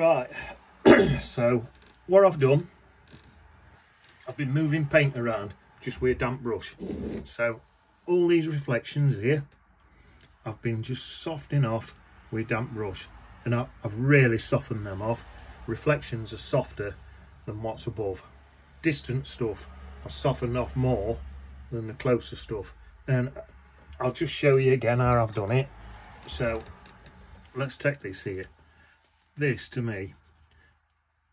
Right, so what I've done, I've been moving paint around just with a damp brush. So all these reflections here, I've been just softening off with damp brush and I've really softened them off. Reflections are softer than what's above. Distant stuff I've softened off more than the closer stuff. And I'll just show you again how I've done it. So let's take this here. This to me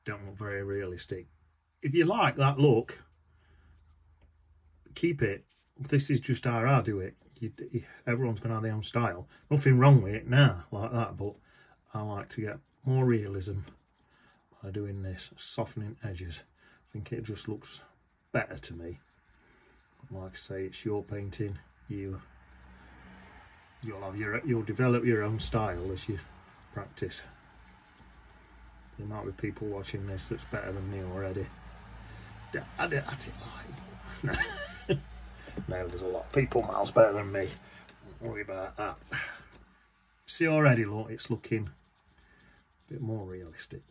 don't look very realistic. If you like that look, keep it. This is just how I do it. You, everyone's going to have their own style. Nothing wrong with it now, like that, but I like to get more realism by doing this, softening edges. I think it just looks better to me. Like I say, it's your painting. You you'll have your you'll develop your own style as you practice. There might be people watching this that's better than me already. I did at it no, there's a lot of people miles better than me. Don't worry about that. See already, look, it's looking a bit more realistic.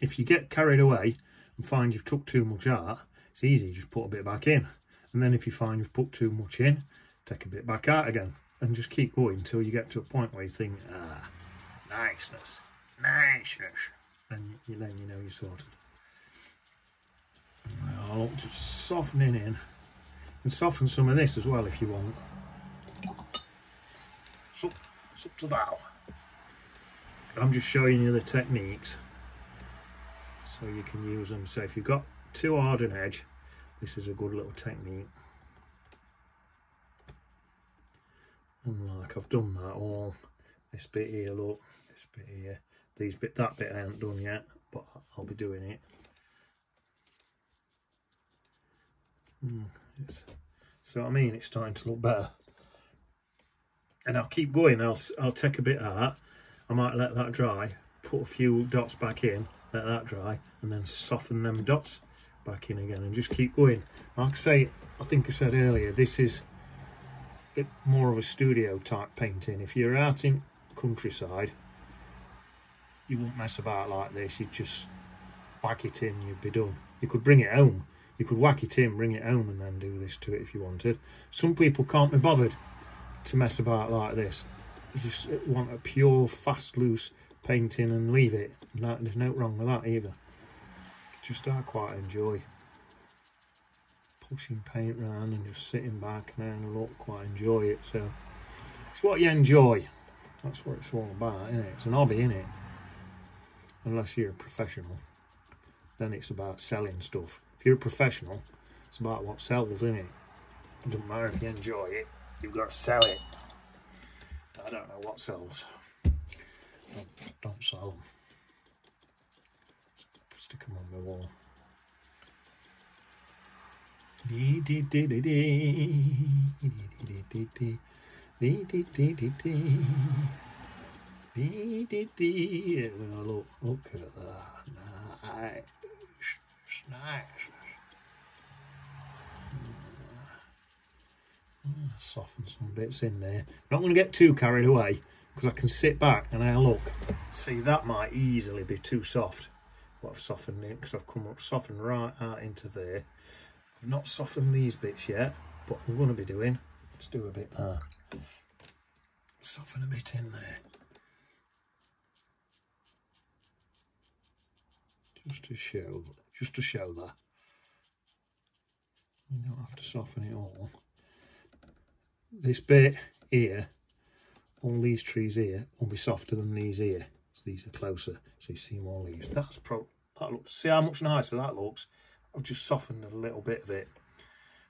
If you get carried away and find you've took too much out, it's easy, just put a bit back in. And then if you find you've put too much in, take a bit back out again and just keep going until you get to a point where you think, ah, niceness, niceness. And you, then you know you're sorted. Well, just softening in and soften some of this as well if you want. It's up, it's up to that. I'm just showing you the techniques so you can use them. So if you've got too hard an edge, this is a good little technique. and like I've done that all this bit here look this bit here. These bit that bit I haven't done yet but I'll be doing it. Mm, so I mean it's starting to look better. And I'll keep going. I'll, I'll take a bit out I might let that dry put a few dots back in let that dry and then soften them dots back in again and just keep going. Like I say I think I said earlier this is more of a studio type painting. If you're out in countryside, you won't mess about like this. You'd just whack it in, you'd be done. You could bring it home. You could whack it in, bring it home and then do this to it if you wanted. Some people can't be bothered to mess about like this. You just want a pure, fast, loose painting and leave it. there's no wrong with that either. Just I quite enjoy pushing paint around and just sitting back and having a look, quite enjoy it. So it's what you enjoy. That's what it's all about, isn't it? It's an hobby, isn't it? unless you're a professional, then it's about selling stuff. If you're a professional, it's about what sells, isn't it? It doesn't matter if you enjoy it, you've got to sell it. I don't know what sells. Don't, don't sell them. Stick them on the wall. Dee dee dee dee dee. Dee dee dee dee dee. Dee dee dee dee dee dee look look at that nice nice soften some bits in there not going to get too carried away because I can sit back and I look see that might easily be too soft what I've softened it because I've come up softened right out into there I've not softened these bits yet, but I'm going to be doing. Let's do a bit there. Soften a bit in there. Just to show, just to show that. You don't have to soften it all. This bit here, all these trees here, will be softer than these here. So these are closer, so you see more leaves. That's pro. That looks. See how much nicer that looks. I've just softened a little bit of it.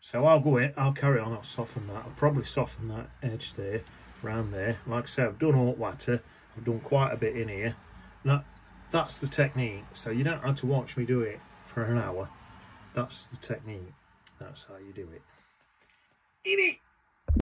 So I'll go in, I'll carry on, I'll soften that. I'll probably soften that edge there, around there. Like I said, I've done all water. I've done quite a bit in here. That, that's the technique. So you don't have to watch me do it for an hour. That's the technique. That's how you do it. Eat it!